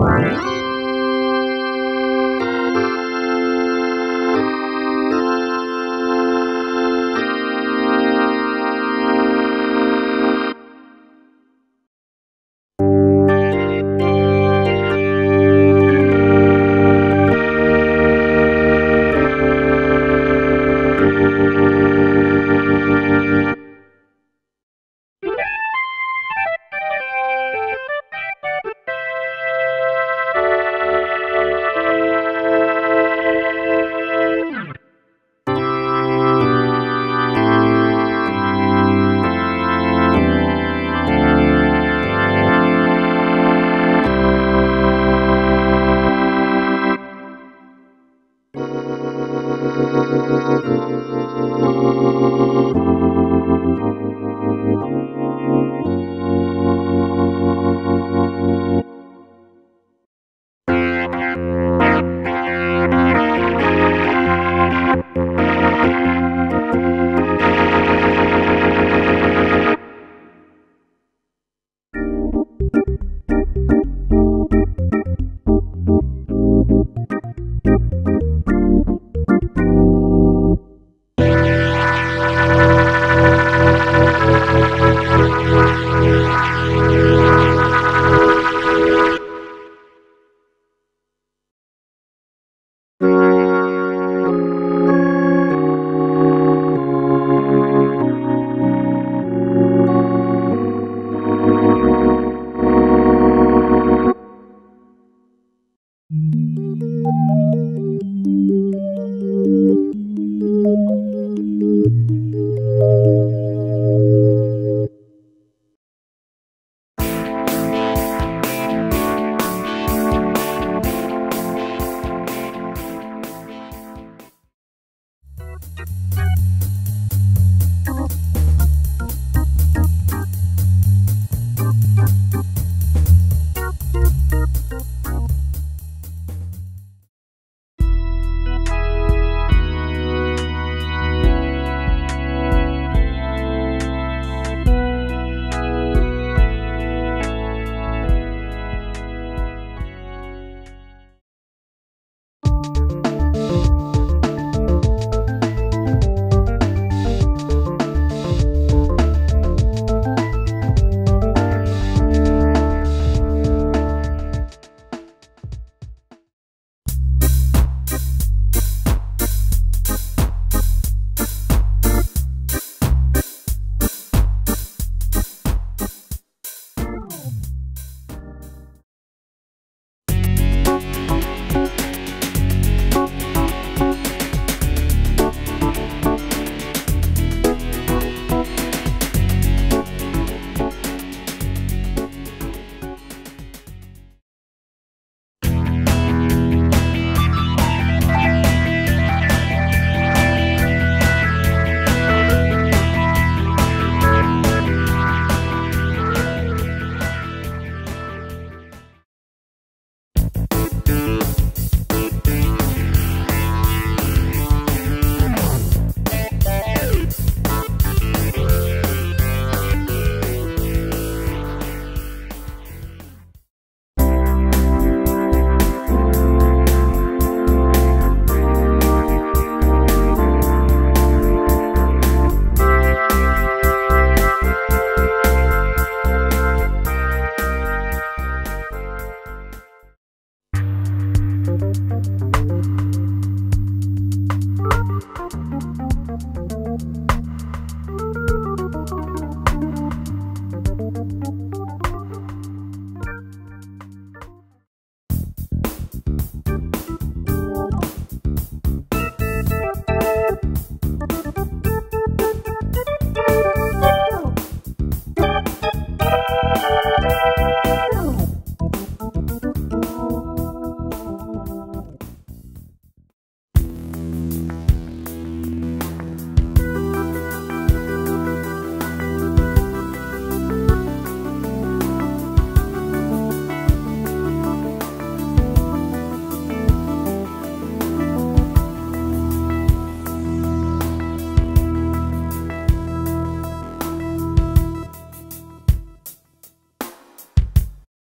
Wow. Música